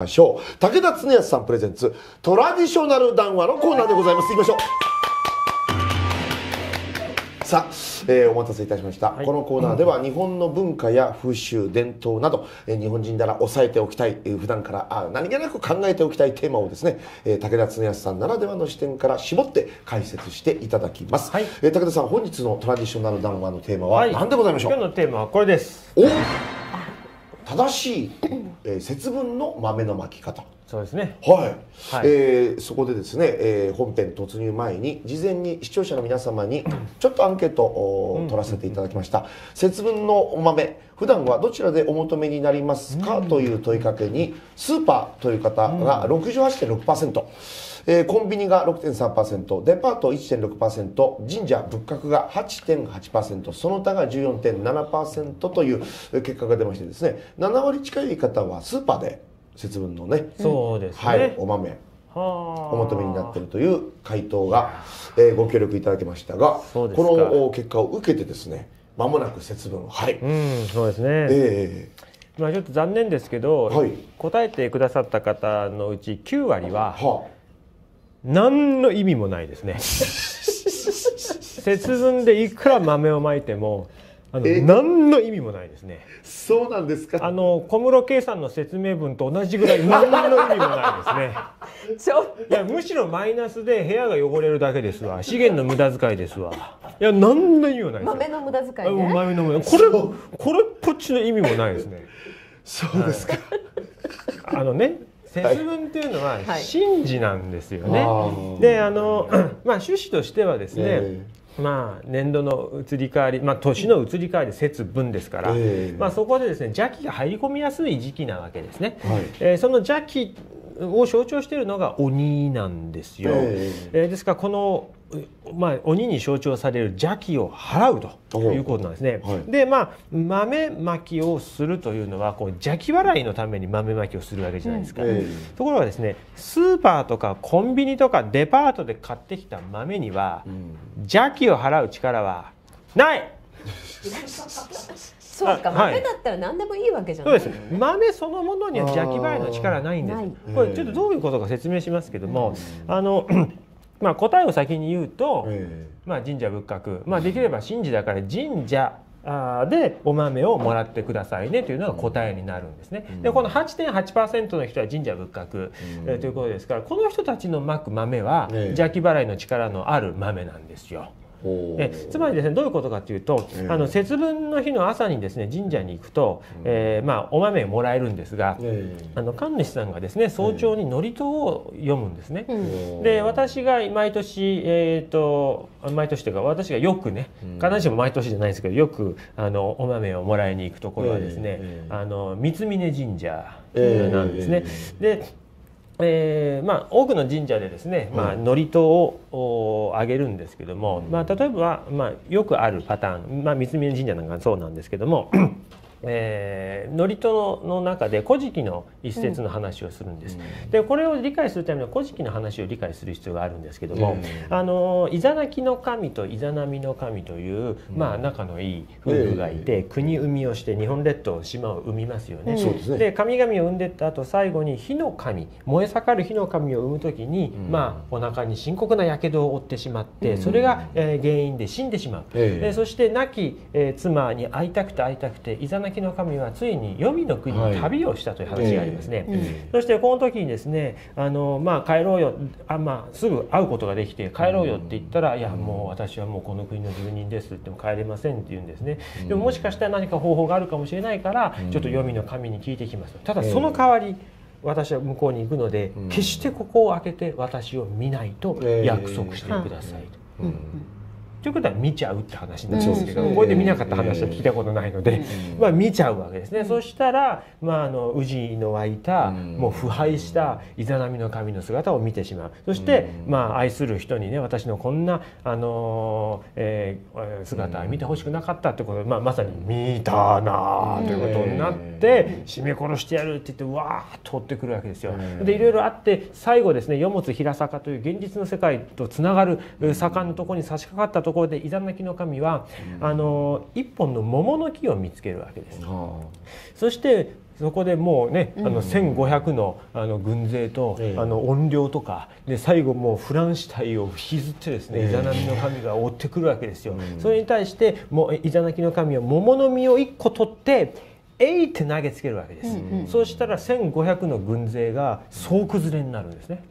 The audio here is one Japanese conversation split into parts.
ましょう。武田恒康さんプレゼンツトラディショナル談話のコーナーでございます。行きましょう。さあ、えーお待たせいたしました、このコーナーでは日本の文化や風習伝統など、えー日本人なら押さえておきたい、えー普段からあ何気なく考えておきたいテーマをですね、えー武田恒康さんならではの視点から絞って解説していただきます、はい。えー武田さん本日のトラディショナル談話のテーマは何でございましょう、今日のテーマはこれです。お正しい、えー節分の豆の巻き方。そうですね。はい、はい。えーそこでですね、えー本編突入前に事前に視聴者の皆様に ちょっとアンケートを取らせていただきました、節分のお豆普段はどちらでお求めになりますか、という問いかけにスーパーという方が68.6%、えーコンビニが6.3%デパート1.6%神社仏閣が8.8%その他が14.7%というえー結果が出ましてですね7割近い方はスーパーで節分のねそうですね。はい、お豆はお求めになっているという回答が、えーご協力いただきましたがこのお結果を受けてですねまもなく節分はい、うんそうですね、えまあちょっと残念ですけど、はい。答えてくださった方のうち9割はーは何の意味もないですね。節分でいくら豆をまいてもあのえ？何の意味もないですね。そうなんですか？あの小室圭さんの説明文と同じぐらい何の意味もないですね。いやむしろマイナスで部屋が汚れるだけですわ。資源の無駄遣いですわ。いや何の意味もないですよ豆の無駄遣いあね。豆の無駄。これこれっぽっちの意味もないですね。そうですか、あのね節分っていうのははい。神事なんですよね、あー。であの まあ趣旨としてはですね、えまあ年度の移り変わり、まあ、年の移り変わり節分ですから、ええ。まあ、そこでですね邪気が入り込みやすい時期なわけですね、はい。えーその邪気を象徴しているのが鬼なんですよ、ええ。ーですからこの、うまあ、鬼に象徴される邪気を払うということなんですね、はい。でまあ豆まきをするというのはこう邪気払いのために豆まきをするわけじゃないですか、えところがですねスーパーとかコンビニとかデパートで買ってきた豆には、邪気を払う力はない。そうか、あはい豆だったら何でもいいわけじゃない。そうです。豆そのものには邪気払いの力ないんです。これちょっとどういうことか説明しますけども、あのまあ答えを先に言うと、えまあ、神社仏閣、まあ、できれば神事だから神社でお豆をもらってくださいねというのが答えになるんですね。でこの8.8%の人は神社仏閣、えーということですからこの人たちのまく豆はええ。邪気払いの力のある豆なんですよ。えつまりですねどういうことかというと、ええ。あの節分の日の朝にですね神社に行くと、えーまあ、お豆をもらえるんですが、えあの神主さんがですね早朝に祝詞を読むんですね。うん。で私が毎年、えー、と毎年というか私がよくね必ずしも毎年じゃないんですけどよくあのお豆をもらいに行くところはですね、ええ。あの三峯神社ええ。なんですね。でえーまあ、多くの神社でですね、まあ、うん祝詞をおあげるんですけども、まあ、例えば、まあ、よくあるパターン、まあ、三峯神社なんかそうなんですけども、えー、祝詞のの中で「古事記」の一節の話をするんです。でこれを理解するためには「古事記」の話を理解する必要があるんですけども、えあのイザナキの神とイザナミの神という、まあ、仲のいい夫婦がいて、国生みをして日本列島島を生みますよね。で神々を産んでった後最後に火の神燃え盛る火の神を産む時に、まあ、お腹に深刻なやけどを負ってしまって、それが、えー原因で死んでしまう、ええ。でそして亡き、えー妻に会いたくて会いたくてイザナキの神はついに黄泉の国に旅をしたという話がありますね。えそしてこの時にですねあの、まあ、帰ろうよあ、まあ、すぐ会うことができて帰ろうよって言ったら「いやもう私はもうこの国の住人です」って言っても帰れませんって言うんですね。でももしかしたら何か方法があるかもしれないからちょっと黄泉の神に聞いてきますただその代わり私は向こうに行くので決してここを開けて私を見ないと約束してくださいと。うんということは見ちゃうって話になっちゃうんですけど、うん。これで見なかった話は聞いたことないので、まあ見ちゃうわけですね、そしたら、まあ、あの宇治の湧いた、もう腐敗したイザナミの神の姿を見てしまう。そして、まあ愛する人にね私のこんな、あのーえー姿は見てほしくなかったってことで、まあ、まさに「見たなあ」ということになって「締め殺してやる」って言ってわーっと追ってくるわけですよ。でいろいろあって最後ですね「世物平坂」という現実の世界とつながる坂のところに差し掛かったところでイザナキの神は、あの一本の桃の木を見つけるわけです。あ。そしてそこでもうね、あの1500のあの軍勢と、ええ。あの怨霊とかで最後もうフランシュタインを引きずってですね、ええ。イザナミの神が追ってくるわけですよ。それに対してもうイザナキの神は桃の実を1個取ってえいって投げつけるわけです、そうしたら1500の軍勢が総崩れになるんですね、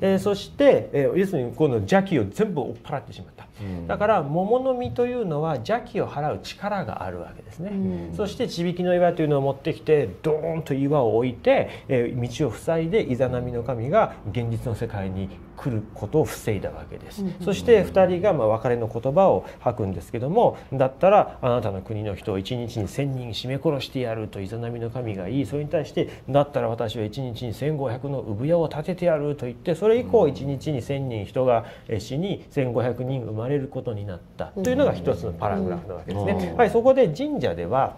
えーそして、えー要するにこの邪気を全部追っ払ってしまった、だから桃の実というのは邪気を払う力があるわけですね、そして地引きの岩というのを持ってきてドーンと岩を置いて、えー道を塞いでイザナミの神が現実の世界に来ることを防いだわけです、そして2人がまあ別れの言葉を吐くんですけどもだったらあなたの国の人を1日に1,000人絞め殺してやるとイザナミの神が言いそれに対してだったら私は1日に1,500の産屋を建ててやると言ってそれ以降1日に1,000人人がえ死に1,500人生まれることになった。というのが一つのパラグラフなわけですね。はい、そこで神社では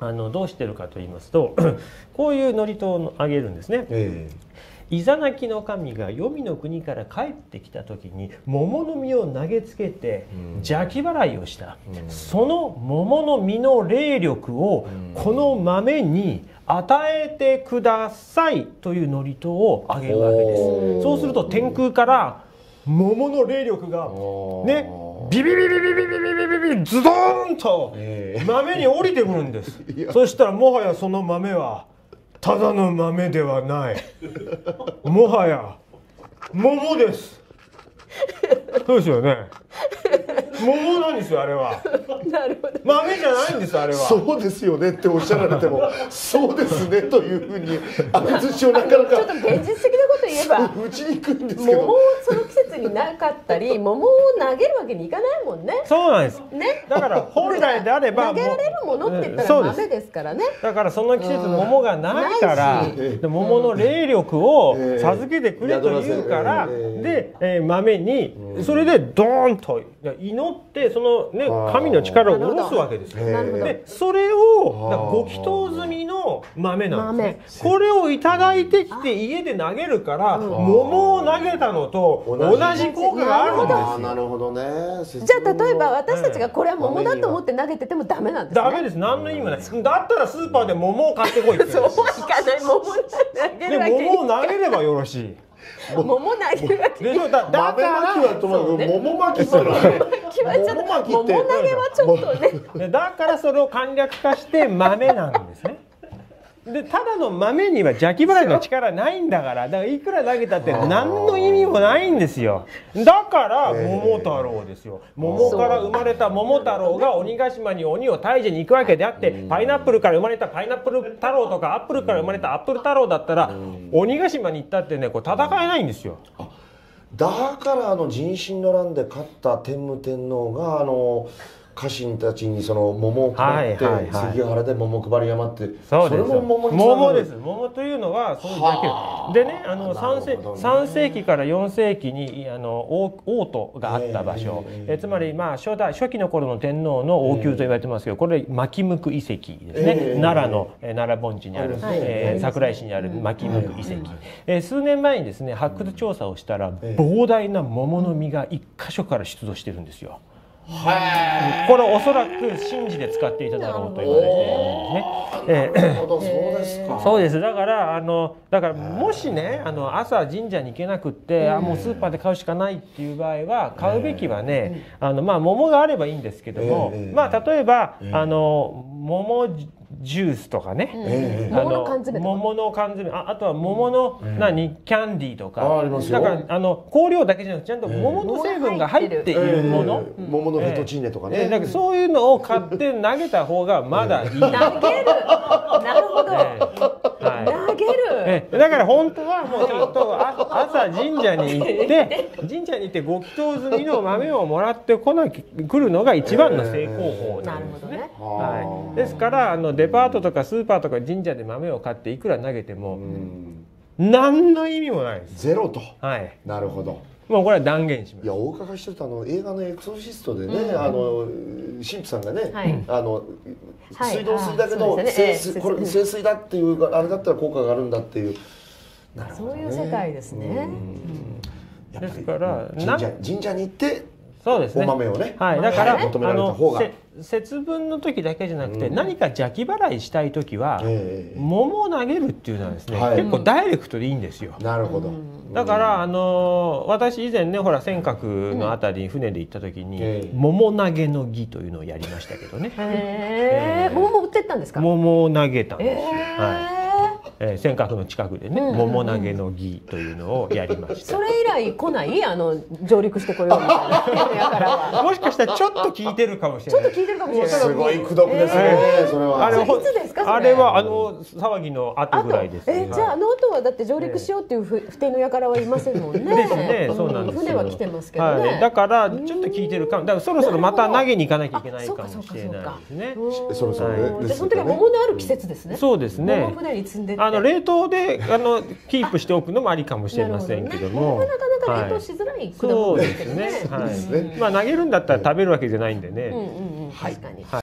あのどうしてるかと言いますと こういう祝詞をあげるんですね。えイザナキの神が黄泉の国から帰ってきた時に桃の実を投げつけて邪気払いをした、その桃の実の霊力をこの豆に与えてくださいという祝詞をあげるわけです。そうすると天空から桃の霊力がねビビビビビビビビビビビズドーンとえ豆に降りてくるんですそしたらもはやその豆はただの豆ではないもはや桃ですそうですよね桃なんですよあれは。なるほど。豆じゃないんですあれは。そうですよねっておっしゃられてもそうですねというふうに相づちをなかなちょっとか現実的なこと言えば。打ちにくいんですけど。桃をその季節になかったり 桃を投げるわけにいかないもんね。そうなんです。ね。だから本来であれば 投げられるものって言ったら豆です。からね。だからその季節桃がないから桃の霊力をええ授けてくれと言うからええで、えー豆にそれでドーンと祈ってそのね神の力を下ろすわけですよ。でそれをご祈祷済みの豆なんですね。これをいただいてきて家で投げるから桃を投げたのと同じ効果があるんです。なるほどね。じゃあ例えば私たちがこれは桃だと思って投げててもダメなんですね。ダメです。何の意味もない。だったらスーパーで桃を買ってこい。って言うんですよいかない桃投げでるわけに。桃を投げればよろしい。桃投げるわけでしょだだ豆からまきはともかく桃まきって いうのはね決まっちゃった桃まきって。桃投げはちょっとね。でだからそれを簡略化して豆なんですね。でただの豆には邪気払いの力ないんだから。だからいくら投げたって何の意味もないんですよ。だから桃太郎ですよ。桃から生まれた桃太郎が鬼ヶ島に鬼を退治に行くわけであってパイナップルから生まれたパイナップル太郎とかアップルから生まれたアップル太郎だったら鬼ヶ島に行ったってねこう戦えないんですよ。だからあの人心の乱で勝った天武天皇があの家臣たちにその桃を配って、はいはいはい。杉原で桃配り山ってそうですれも桃です。桃というのはそうだけ。でねあのなる3世ね。3世紀から4世紀にあの王王都があった場所、ええつまりまあ初代初期の頃の天皇の王宮と言われてますけどこれ牧向遺跡ですね、ええ奈良のえー奈良盆地にある、はいえー桜井市にある牧向遺跡、えー数年前にですね発掘調査をしたらええ。膨大な桃の実が1箇所から出土してるんですよ。はこれおそらく神事で使っていただろうと言われているんですね。そうですか。そうです。だからあのだからもしねあの朝神社に行けなくって、あもうスーパーで買うしかないっていう場合は買うべきはね、あのまあ桃があればいいんですけども、ええまあ例えば、ええあの桃ジュースとかね、ええ。あ桃の缶詰とか桃の缶詰。ああとは桃の何、キャンディーとか。あありますよ。だからあの香料だけじゃなくてちゃんと桃の成分が入っているもの、ええ。桃のフェットチーネとかね、えーだからそういうのを買って投げた方がまだいい。投げる。なるほど、ええはい投げる、えだから本当はもうちゃんとあ朝神社に行って神社に行ってご祈祷済みの豆をもらってこなき来るのが一番の成功法ななんですね。るほどね。はい、ですからあのデパートとかスーパーとか神社で豆を買っていくら投げてもうん。何の意味もないです。ゼロと。はい、なるほど。もうこれは断言します。いやお伺いしてるとあの映画の「エクソシスト」でね、あの神父さんがね、はい。あのはい。水道水だけど、あそうですね。これ清水だっていうあれだったら効果があるんだっていうねそういう世界ですね、ですから神社神社に行ってそうですね。お豆をねはい、だから、求めらあれた方が。節分の時だけじゃなくて、うん。何か邪気払いしたい時は、ええ桃を投げるっていうのはですね、はい。結構ダイレクトでいいんですよ。なるほど、だから、あの私以前ねほら尖閣のあたりに船で行った時に、ええ。桃投げの儀というのをやりましたけどね。へえ桃も売ってったんですか？桃を投げたんですよ、えはい。えー尖閣の近くでね、うん。桃投げの儀というのをやりましたそれ以来来ない？あの上陸してこようみたいな。やからはもしかしたらちょっと聞いてるかもしれない。ちょっと聞いてるかもしれない。すごい口説ですね、えそれは。あれいつですかそれ？あれはあの騒ぎの後ぐらいです、えじゃああの後はだって上陸しようっていうふ不定の輩はいませんもんね。ですねそうなんですよ。船は来てますけどね。はい、だからちょっと聞いてるかも。だからそろそろまた投げに行かなきゃいけないかもしれないですねうんそろそろね。その時は桃のある季節ですね。そうですね。桃船に積んでって。あの冷凍であのキープしておくのもありかもしれませんけども。なかなか冷凍しづらい果そ物うですね。ねはい。まあ投げるんだったら食べるわけじゃないんでね、うんうんうん。確かに。